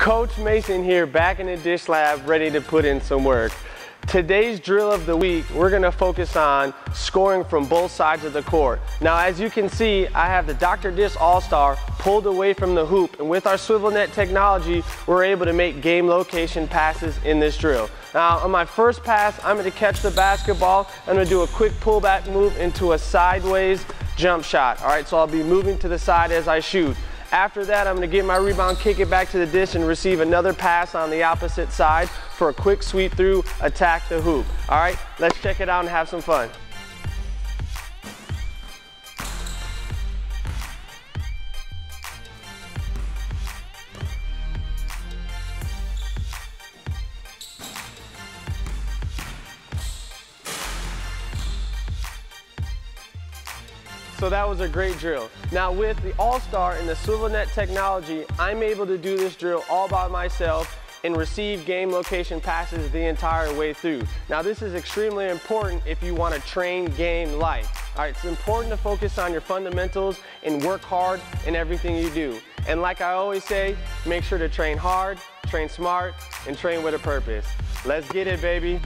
Coach Mason here back in the dish lab ready to put in some work. Today's drill of the week, we're gonna focus on scoring from both sides of the court. Now, as you can see, I have the Dr. Dish All-Star pulled away from the hoop, and with our swivel net technology, we're able to make game location passes in this drill. Now, on my first pass, I'm gonna catch the basketball. I'm gonna do a quick pullback move into a sideways jump shot. All right, so I'll be moving to the side as I shoot. After that, I'm gonna get my rebound, kick it back to the dish, and receive another pass on the opposite side for a quick sweep through, attack the hoop. All right, let's check it out and have some fun. So that was a great drill. Now with the All-Star and the swivel net technology, I'm able to do this drill all by myself and receive game location passes the entire way through. Now this is extremely important if you want to train game life. All right, it's important to focus on your fundamentals and work hard in everything you do. And like I always say, make sure to train hard, train smart, and train with a purpose. Let's get it, baby.